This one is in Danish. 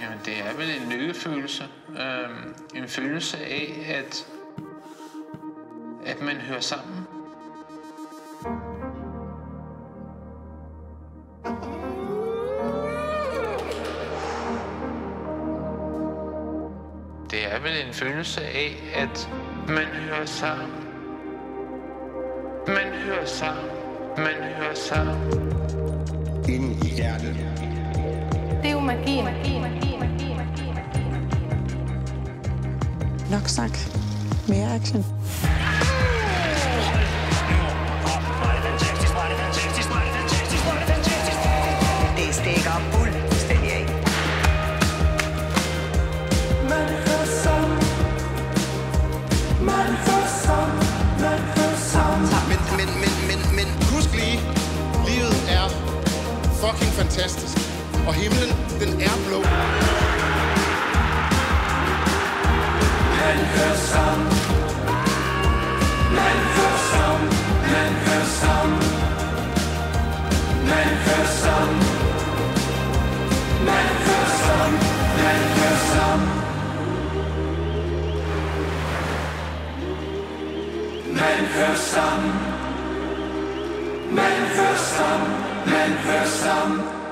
Jamen, det er vel en lykkefølelse. Øhm, en følelse af, at, at man hører sammen. Det er vel en følelse af, at man hører sammen. Man hører sammen. Man hører sammen. Ind i hjertet. Det er jo magi, magi, magi, magi, magi, magi. Nok snak. Mere action. Fucking fantastisk. Og himlen, den er blå. Man hører sang. Man hører sang. Man hører sang. Man hører sang. Man hører sang. Man hører sang. Man hører sang. Man first come, man first come.